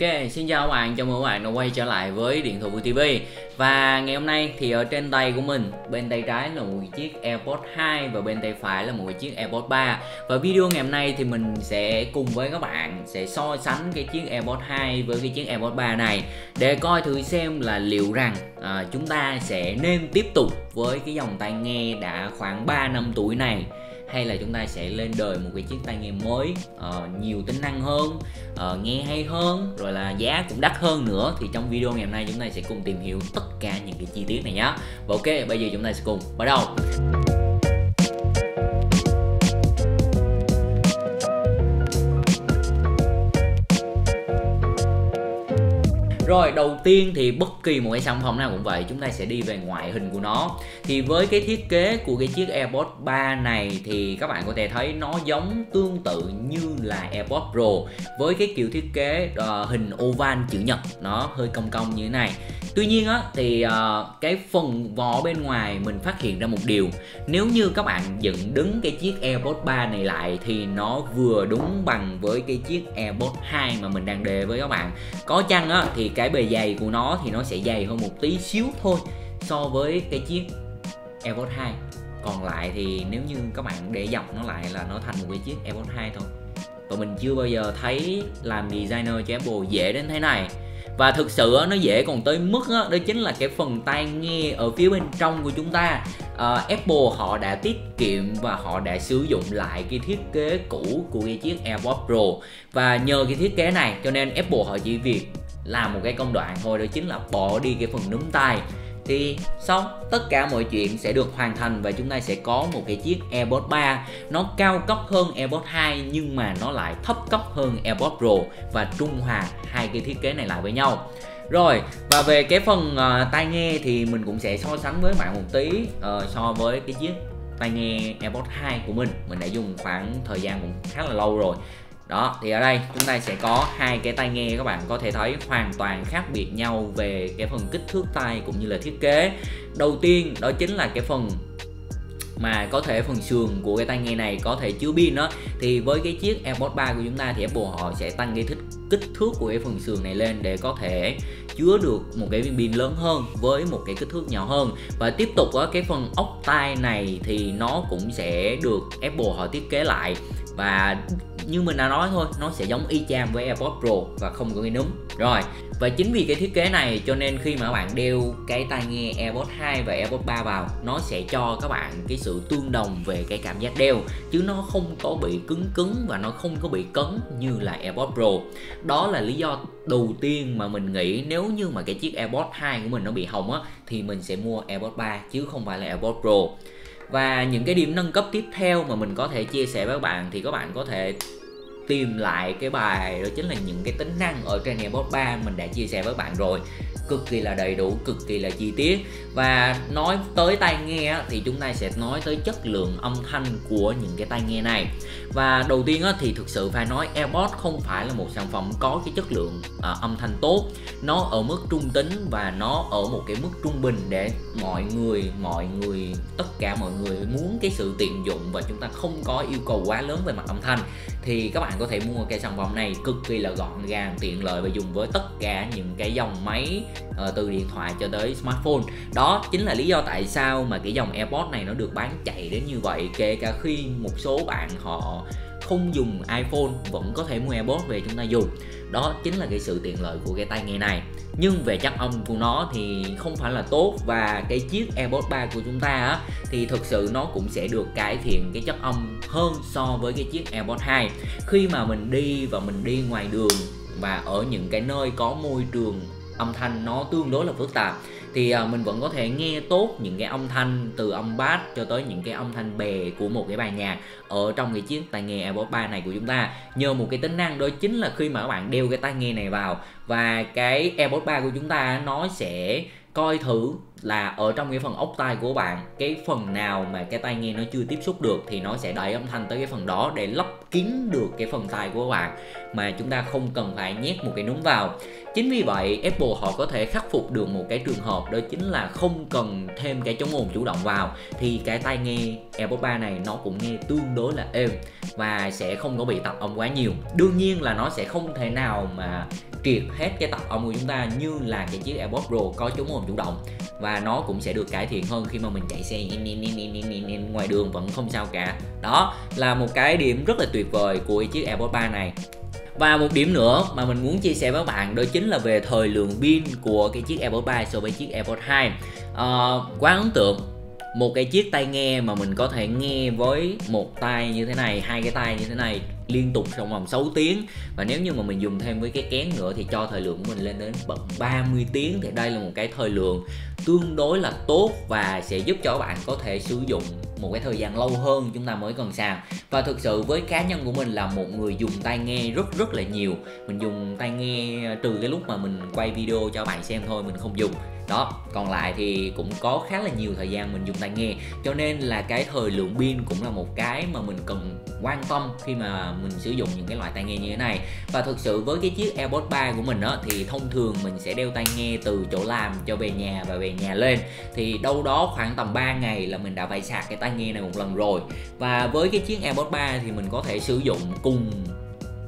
Ok, xin chào các bạn, chào mừng các bạn đã quay trở lại với Điện thoại TV Và ngày hôm nay thì ở trên tay của mình, bên tay trái là một chiếc AirPods 2 và bên tay phải là một chiếc AirPods 3 Và video ngày hôm nay thì mình sẽ cùng với các bạn sẽ so sánh cái chiếc AirPods 2 với cái chiếc AirPods 3 này Để coi thử xem là liệu rằng à, chúng ta sẽ nên tiếp tục với cái dòng tai nghe đã khoảng 3 năm tuổi này hay là chúng ta sẽ lên đời một cái chiếc tai nghe mới uh, nhiều tính năng hơn uh, nghe hay hơn rồi là giá cũng đắt hơn nữa thì trong video ngày hôm nay chúng ta sẽ cùng tìm hiểu tất cả những cái chi tiết này nhé và ok bây giờ chúng ta sẽ cùng bắt đầu. Rồi đầu tiên thì bất kỳ một cái sản phẩm nào cũng vậy Chúng ta sẽ đi về ngoại hình của nó. Thì với cái thiết kế của cái chiếc AirPods 3 này Thì các bạn có thể thấy nó giống tương tự như là AirPods Pro Với cái kiểu thiết kế uh, hình oval chữ nhật. Nó hơi cong cong như thế này. Tuy nhiên á thì uh, cái phần vỏ bên ngoài mình phát hiện ra một điều. Nếu như các bạn dựng đứng cái chiếc AirPods 3 này lại Thì nó vừa đúng bằng với cái chiếc AirPods 2 mà mình đang đề với các bạn. Có chăng á thì cái bề dày của nó thì nó sẽ dày hơn một tí xíu thôi so với cái chiếc AirPods 2 còn lại thì nếu như các bạn để dọc nó lại là nó thành một cái chiếc AirPods 2 thôi. Và mình chưa bao giờ thấy làm designer cho Apple dễ đến thế này. Và thực sự nó dễ còn tới mức đó, đó chính là cái phần tai nghe ở phía bên trong của chúng ta. Uh, Apple họ đã tiết kiệm và họ đã sử dụng lại cái thiết kế cũ của cái chiếc AirPods Pro. Và nhờ cái thiết kế này cho nên Apple họ chỉ việc làm một cái công đoạn thôi đó chính là bỏ đi cái phần núm tay thì xong tất cả mọi chuyện sẽ được hoàn thành và chúng ta sẽ có một cái chiếc AirPods 3 nó cao cấp hơn AirPods 2 nhưng mà nó lại thấp cấp hơn AirPods Pro và trung hòa hai cái thiết kế này lại với nhau. Rồi và về cái phần uh, tai nghe thì mình cũng sẽ so sánh với bạn một tí uh, so với cái chiếc tai nghe AirPods 2 của mình. Mình đã dùng khoảng thời gian cũng khá là lâu rồi đó, thì ở đây chúng ta sẽ có hai cái tai nghe các bạn có thể thấy hoàn toàn khác biệt nhau về cái phần kích thước tai cũng như là thiết kế. Đầu tiên, đó chính là cái phần mà có thể phần sườn của cái tai nghe này có thể chứa pin đó. Thì với cái chiếc AirPods 3 của chúng ta thì Apple họ sẽ tăng cái thích, kích thước của cái phần sườn này lên để có thể chứa được một cái viên pin lớn hơn với một cái kích thước nhỏ hơn. Và tiếp tục á, cái phần ốc tai này thì nó cũng sẽ được Apple họ thiết kế lại. Và như mình đã nói thôi nó sẽ giống y chang với AirPods Pro và không có cái núm rồi và chính vì cái thiết kế này, cho nên khi mà các bạn đeo cái tai nghe AirPods 2 và AirPods 3 vào, nó sẽ cho các bạn cái sự tương đồng về cái cảm giác đeo, chứ nó không có bị cứng cứng và nó không có bị cấn như là AirPods Pro. Đó là lý do đầu tiên mà mình nghĩ nếu như mà cái chiếc AirPods 2 của mình nó bị hỏng á, thì mình sẽ mua AirPods 3 chứ không phải là AirPods Pro. Và những cái điểm nâng cấp tiếp theo mà mình có thể chia sẻ với các bạn thì các bạn có thể tìm lại cái bài đó chính là những cái tính năng ở trên AirPods 3 mình đã chia sẻ với bạn rồi cực kỳ là đầy đủ, cực kỳ là chi tiết. Và nói tới tai nghe thì chúng ta sẽ nói tới chất lượng âm thanh của những cái tai nghe này. Và đầu tiên thì thực sự phải nói AirPods không phải là một sản phẩm có cái chất lượng à, âm thanh tốt. Nó ở mức trung tính và nó ở một cái mức trung bình để mọi người mọi người, tất cả mọi người muốn cái sự tiện dụng và chúng ta không có yêu cầu quá lớn về mặt âm thanh. Thì các bạn có thể mua cái sản phẩm này cực kỳ là gọn gàng, tiện lợi và dùng với tất cả những cái dòng máy uh, từ điện thoại cho tới smartphone. Đó chính là lý do tại sao mà cái dòng AirPods này nó được bán chạy đến như vậy kể cả khi một số bạn họ không dùng iPhone vẫn có thể mua AirPods về chúng ta dùng. Đó chính là cái sự tiện lợi của cái tai nghe này. Nhưng về chất âm của nó thì không phải là tốt và cái chiếc AirPods 3 của chúng ta á, thì thực sự nó cũng sẽ được cải thiện cái chất âm hơn so với cái chiếc AirPods 2 khi mà mình đi và mình đi ngoài đường và ở những cái nơi có môi trường âm thanh nó tương đối là phức tạp. Thì à, mình vẫn có thể nghe tốt những cái âm thanh từ âm bass cho tới những cái âm thanh bè của một cái bài nhạc ở trong cái chiếc tai nghe AirPods 3 này của chúng ta. Nhờ một cái tính năng đó chính là khi mà các bạn đeo cái tai nghe này vào và cái AirPods 3 của chúng ta nó sẽ coi thử là ở trong cái phần ốc tai của bạn, cái phần nào mà cái tai nghe nó chưa tiếp xúc được thì nó sẽ đẩy âm thanh tới cái phần đó để lấp kín được cái phần tai của bạn mà chúng ta không cần phải nhét một cái núm vào. Chính vì vậy, Apple họ có thể khắc phục được một cái trường hợp, đó chính là không cần thêm cái chống ồn chủ động vào thì cái tai nghe AirPods 3 này nó cũng nghe tương đối là êm và sẽ không có bị tập âm quá nhiều. Đương nhiên là nó sẽ không thể nào mà triệt hết cái tập âm của chúng ta như là cái chiếc AirPods Pro có chống ồn chủ động. Và nó cũng sẽ được cải thiện hơn khi mà mình chạy xe ngoài đường vẫn không sao cả. Đó là một cái điểm rất là tuyệt vời của chiếc AirPods 3 này. Và một điểm nữa mà mình muốn chia sẻ với bạn đó chính là về thời lượng pin của cái chiếc AirPods 3 so với chiếc AirPods 2 à, ờ, quá ấn tượng. Một cái chiếc tai nghe mà mình có thể nghe với một tai như thế này hai cái tai như thế này liên tục trong vòng 6 tiếng. Và nếu như mà mình dùng thêm với cái kén nữa thì cho thời lượng của mình lên đến bận 30 tiếng thì đây là một cái thời lượng tương đối là tốt và sẽ giúp cho bạn có thể sử dụng một cái thời gian lâu hơn chúng ta mới cần sạc và thực sự với cá nhân của mình là một người dùng tai nghe rất rất là nhiều. Mình dùng tai nghe trừ cái lúc mà mình quay video cho bạn xem thôi, mình không dùng đó, còn lại thì cũng có khá là nhiều thời gian mình dùng tai nghe. Cho nên là cái thời lượng pin cũng là một cái mà mình cần quan tâm khi mà mình sử dụng những cái loại tai nghe như thế này. Và thực sự với cái chiếc AirPods 3 của mình á, thì thông thường mình sẽ đeo tai nghe từ chỗ làm cho về nhà và về nhà lên. Thì đâu đó khoảng tầm 3 ngày là mình đã phải sạc cái tai nghe này một lần rồi. Và với cái chiếc AirPods 3 thì mình có thể sử dụng cùng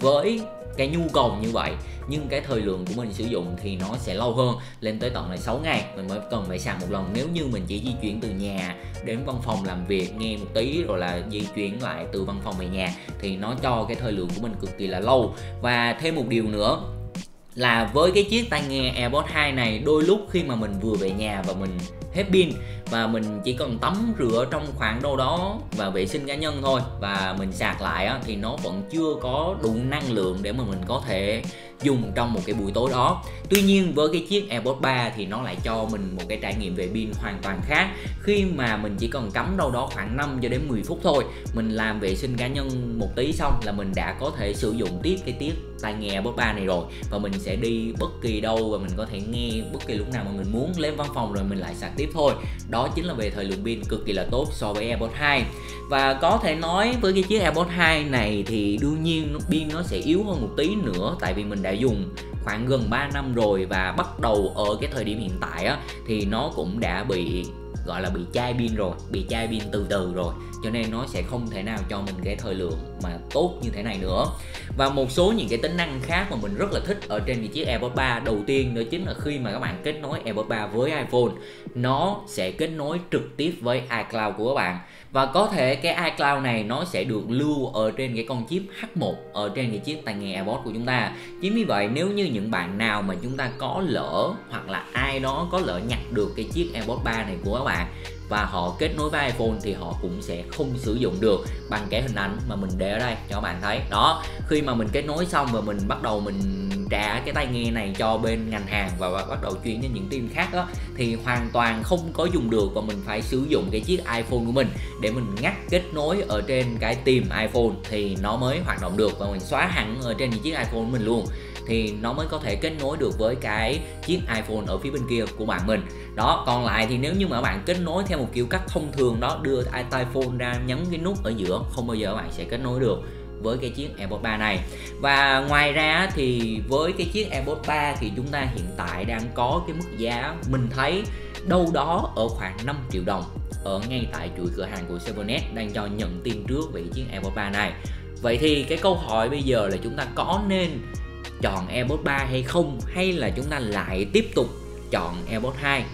với cái nhu cầu như vậy, nhưng cái thời lượng của mình sử dụng thì nó sẽ lâu hơn, lên tới tận là 6 ngày, mình mới cần phải sạc một lần. Nếu như mình chỉ di chuyển từ nhà đến văn phòng làm việc, nghe một tí rồi là di chuyển lại từ văn phòng về nhà thì nó cho cái thời lượng của mình cực kỳ là lâu. Và thêm một điều nữa là với cái chiếc tai nghe AirPods 2 này đôi lúc khi mà mình vừa về nhà và mình hết pin và mình chỉ cần tắm rửa trong khoảng đâu đó và vệ sinh cá nhân thôi và mình sạc lại á, thì nó vẫn chưa có đủ năng lượng để mà mình có thể dùng trong một cái buổi tối đó. Tuy nhiên, với cái chiếc AirPods 3 thì nó lại cho mình một cái trải nghiệm về pin hoàn toàn khác. Khi mà mình chỉ cần cắm đâu đó khoảng 5 cho đến 10 phút thôi, mình làm vệ sinh cá nhân một tí xong là mình đã có thể sử dụng tiếp cái tiết tai nghe AirPods 3 này rồi. Và mình sẽ đi bất kỳ đâu và mình có thể nghe bất kỳ lúc nào mà mình muốn lên văn phòng rồi mình lại sạc tiếp thôi. Đó chính là về thời lượng pin cực kỳ là tốt so với AirPods 2 và có thể nói với cái chiếc AirPods 2 này thì đương nhiên pin nó sẽ yếu hơn một tí nữa, tại vì mình đã dùng khoảng gần 3 năm rồi và bắt đầu ở cái thời điểm hiện tại á, thì nó cũng đã bị gọi là bị chai pin rồi, bị chai pin từ từ rồi. Cho nên nó sẽ không thể nào cho mình cái thời lượng mà tốt như thế này nữa. Và một số những cái tính năng khác mà mình rất là thích ở trên cái chiếc AirPods 3 đầu tiên đó chính là khi mà các bạn kết nối AirPods 3 với iPhone, nó sẽ kết nối trực tiếp với iCloud của các bạn. Và có thể cái iCloud này nó sẽ được lưu ở trên cái con chip H1 ở trên cái chiếc tai nghe AirPods của chúng ta. Chính vì vậy, nếu như những bạn nào mà chúng ta có lỡ hoặc là ai đó có lỡ nhặt được cái chiếc AirPods 3 này của các bạn. Và họ kết nối với iPhone thì họ cũng sẽ không sử dụng được bằng cái hình ảnh mà mình để ở đây, cho các bạn thấy. Đó, khi mà mình kết nối xong và mình bắt đầu mình trả cái tai nghe này cho bên ngành hàng và bắt đầu chuyển đến những team khác đó thì hoàn toàn không có dùng được và mình phải sử dụng cái chiếc iPhone của mình để mình ngắt kết nối ở trên cái team iPhone thì nó mới hoạt động được và mình xóa hẳn ở trên những chiếc iPhone của mình luôn thì nó mới có thể kết nối được với cái chiếc iPhone ở phía bên kia của bạn mình. Đó, còn lại thì nếu như mà bạn kết nối theo một kiểu cách thông thường đó, đưa iPhone ra nhấn cái nút ở giữa, không bao giờ bạn sẽ kết nối được với cái chiếc AirPods 3 này. Và ngoài ra thì với cái chiếc AirPods 3 thì chúng ta hiện tại đang có cái mức giá, mình thấy đâu đó ở khoảng 5 triệu đồng ở ngay tại chuỗi cửa hàng của Sevonet đang cho nhận tiền trước về chiếc AirPods 3 này. Vậy thì cái câu hỏi bây giờ là chúng ta có nên chọn AirPods 3 hay không, hay là chúng ta lại tiếp tục chọn AirPods 2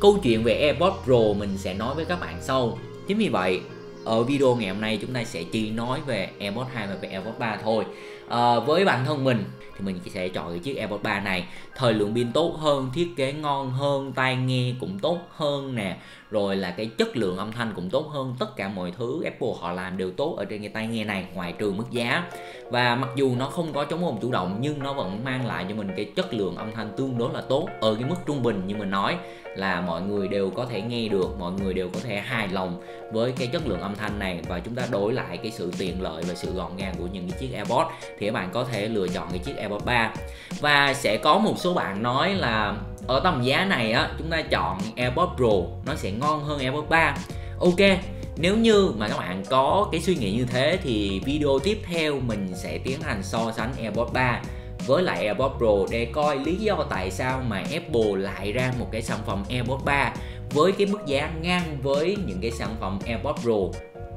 Câu chuyện về AirPods Pro mình sẽ nói với các bạn sau. Chính vì vậy, ở video ngày hôm nay chúng ta sẽ chỉ nói về AirPods 2 và về AirPods 3 thôi à, với bản thân mình thì mình sẽ chọn cái chiếc AirPods 3 này. Thời lượng pin tốt hơn thiết kế ngon hơn tai nghe cũng tốt hơn nè. Rồi là cái chất lượng âm thanh cũng tốt hơn. Tất cả mọi thứ Apple họ làm đều tốt ở trên cái tai nghe này ngoài trừ mức giá. Và mặc dù nó không có chống ồn chủ động nhưng nó vẫn mang lại cho mình cái chất lượng âm thanh tương đối là tốt ở cái mức trung bình như mình nói. Là mọi người đều có thể nghe được mọi người đều có thể hài lòng với cái chất lượng âm thanh này. Và chúng ta đổi lại cái sự tiện lợi và sự gọn gàng của những cái chiếc AirPods thì các bạn có thể lựa chọn cái chiếc AirPods 3 và sẽ có một số bạn nói là ở tầm giá này á, chúng ta chọn AirPods Pro, nó sẽ ngon hơn AirPods 3 ok, nếu như mà các bạn có cái suy nghĩ như thế thì video tiếp theo mình sẽ tiến hành so sánh AirPods 3 với lại AirPods Pro để coi lý do tại sao mà Apple lại ra một cái sản phẩm AirPods 3 với cái mức giá ngang với những cái sản phẩm AirPods Pro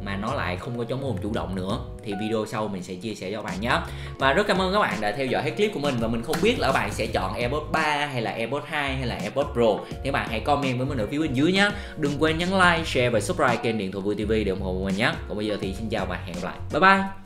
mà nó lại không có chống ồn chủ động nữa, thì video sau mình sẽ chia sẻ cho các bạn nhé. Và rất cảm ơn các bạn đã theo dõi hết clip của mình và mình không biết là các bạn sẽ chọn AirPods 3 hay là AirPods 2 hay là AirPods Pro. Thì bạn hãy comment với mình ở phía bên dưới nhé. Đừng quên nhấn like, share và subscribe kênh điện thoại vui TV để ủng hộ mình nhé. Còn bây giờ thì xin chào và hẹn gặp lại. Bye bye.